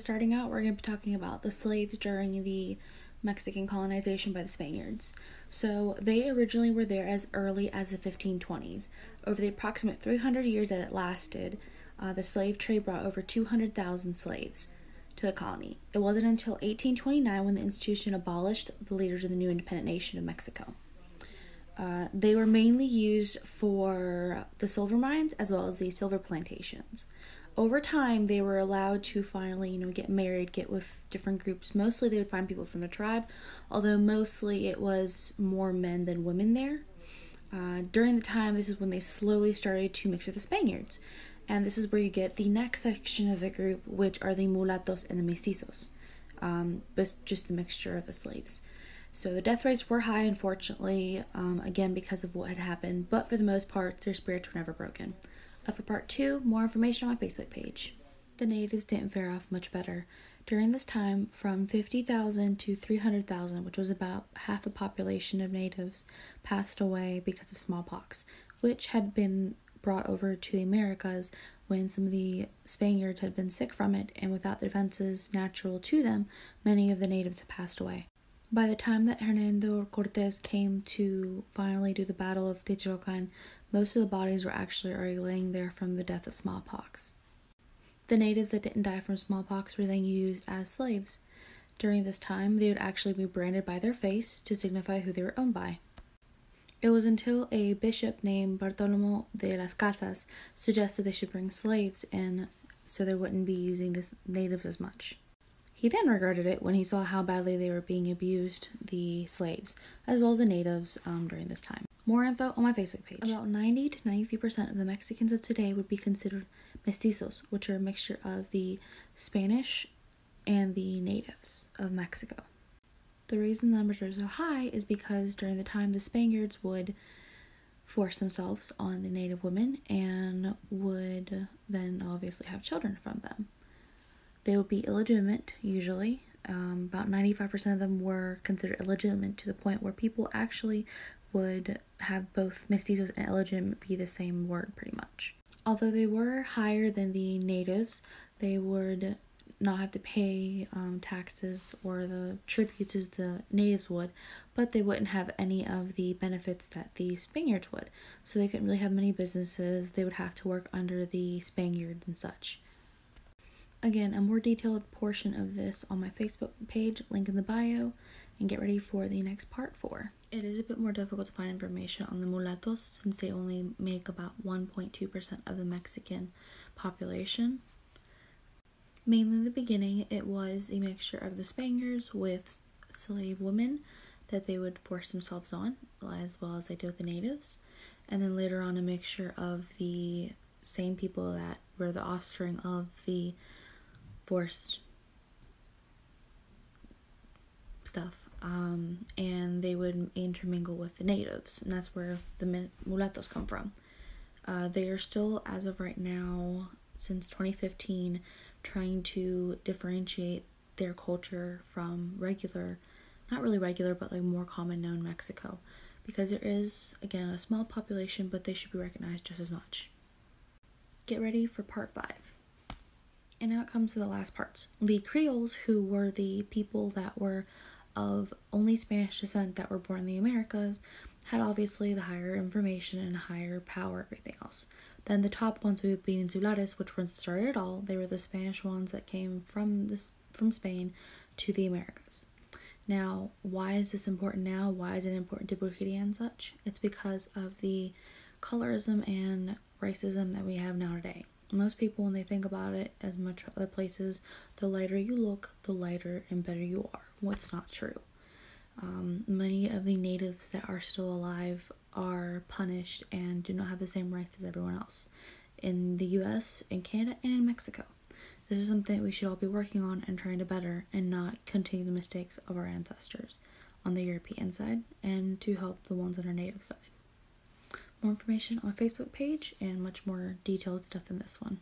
Starting out, we're going to be talking about the slaves during the Mexican colonization by the Spaniards. So, they originally were there as early as the 1520s. Over the approximate 300 years that it lasted, uh, the slave trade brought over 200,000 slaves to the colony. It wasn't until 1829 when the institution abolished the leaders of the new independent nation of Mexico. Uh, they were mainly used for the silver mines as well as the silver plantations. Over time, they were allowed to finally, you know, get married, get with different groups. Mostly, they would find people from the tribe, although mostly it was more men than women there. Uh, during the time, this is when they slowly started to mix with the Spaniards. And this is where you get the next section of the group, which are the mulatos and the mestizos, um, but just the mixture of the slaves. So the death rates were high, unfortunately, um, again because of what had happened, but for the most part, their spirits were never broken. For part two, more information on my Facebook page. The natives didn't fare off much better. During this time, from 50,000 to 300,000, which was about half the population of natives, passed away because of smallpox, which had been brought over to the Americas when some of the Spaniards had been sick from it, and without the defenses natural to them, many of the natives had passed away. By the time that Hernando Cortes came to finally do the Battle of Teotihuacan, most of the bodies were actually already laying there from the death of smallpox. The natives that didn't die from smallpox were then used as slaves. During this time, they would actually be branded by their face to signify who they were owned by. It was until a bishop named Bartolomé de las Casas suggested they should bring slaves in so they wouldn't be using the natives as much. He then regretted it when he saw how badly they were being abused, the slaves, as well as the natives, um, during this time. More info on my Facebook page. About 90 to 93% of the Mexicans of today would be considered mestizos, which are a mixture of the Spanish and the natives of Mexico. The reason the numbers are so high is because during the time the Spaniards would force themselves on the native women and would then obviously have children from them. They would be illegitimate, usually. Um, about 95% of them were considered illegitimate to the point where people actually would have both mestizos and illegitimate be the same word pretty much. Although they were higher than the natives, they would not have to pay um, taxes or the tributes as the natives would, but they wouldn't have any of the benefits that the Spaniards would. So they couldn't really have many businesses. They would have to work under the Spaniard and such. Again, a more detailed portion of this on my Facebook page, link in the bio, and get ready for the next part four. It is a bit more difficult to find information on the mulattos since they only make about 1.2% of the Mexican population. Mainly in the beginning, it was a mixture of the Spaniards with slave women that they would force themselves on, as well as they did with the natives. And then later on, a mixture of the same people that were the offspring of the forced stuff. Um, and they would intermingle with the natives, and that's where the mulattos come from. Uh, they are still, as of right now, since 2015, trying to differentiate their culture from regular, not really regular, but like more common known Mexico. Because there is, again, a small population, but they should be recognized just as much. Get ready for part five. And now it comes to the last parts. The Creoles, who were the people that were of only Spanish descent that were born in the Americas, had obviously the higher information and higher power, everything else. Then the top ones would be insulares, which ones started it all. They were the Spanish ones that came from this from Spain to the Americas. Now, why is this important now? Why is it important to Brujeria and such? It's because of the colorism and racism that we have nowadays. Most people, when they think about it, as much other places, the lighter you look, the lighter and better you are. What's not true. Um, many of the natives that are still alive are punished and do not have the same rights as everyone else in the US, in Canada, and in Mexico. This is something we should all be working on and trying to better and not continue the mistakes of our ancestors on the European side and to help the ones on our native side. More information on my Facebook page and much more detailed stuff than this one.